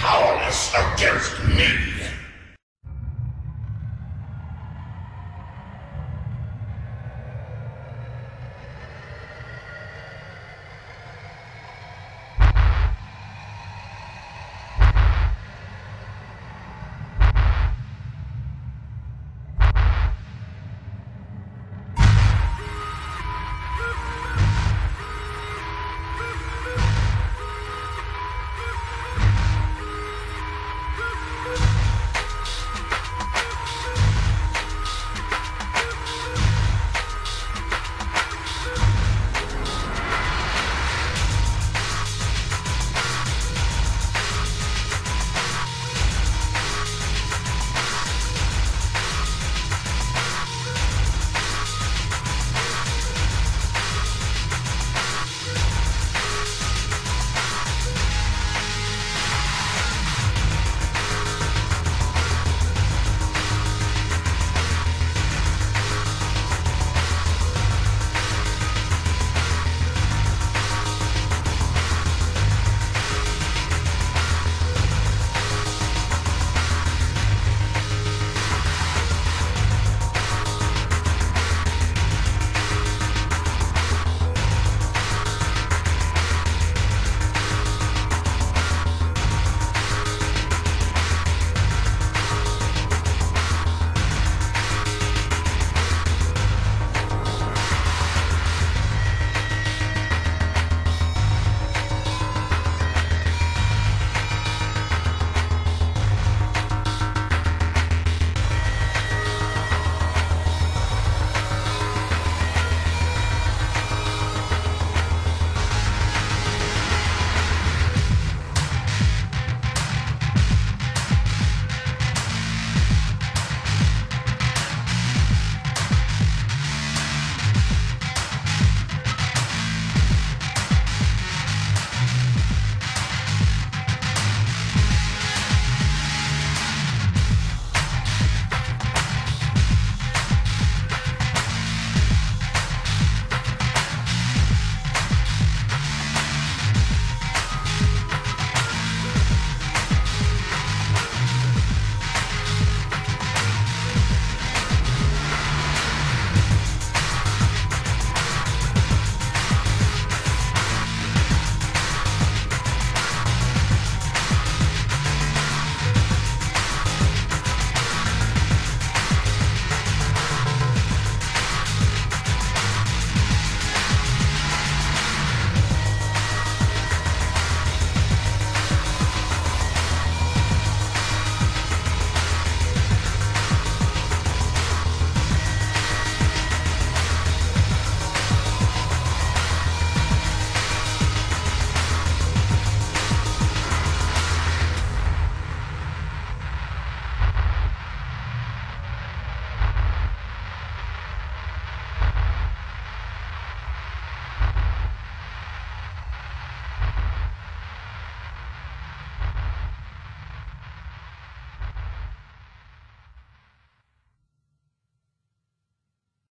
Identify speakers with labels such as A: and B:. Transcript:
A: powerless against me.